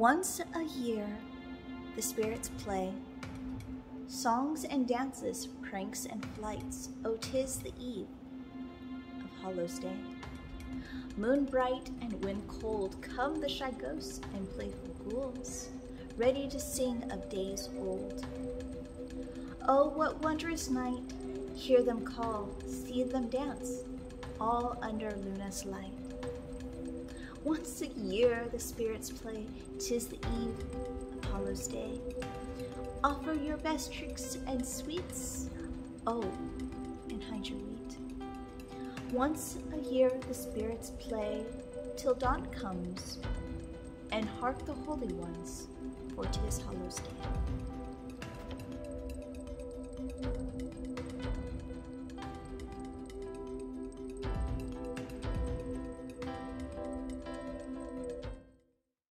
Once a year, the spirits play songs and dances, pranks and flights. Oh, tis the eve of Hallows Day. Moon bright and wind cold, come the shy ghosts and playful ghouls, ready to sing of days old. Oh, what wondrous night! Hear them call, see them dance, all under Luna's light. Once a year the spirits play, tis the eve of Hallows Day. Offer your best tricks and sweets, oh, and hide your wheat. Once a year the spirits play, till dawn comes, and hark the holy ones, for tis Hallows Day.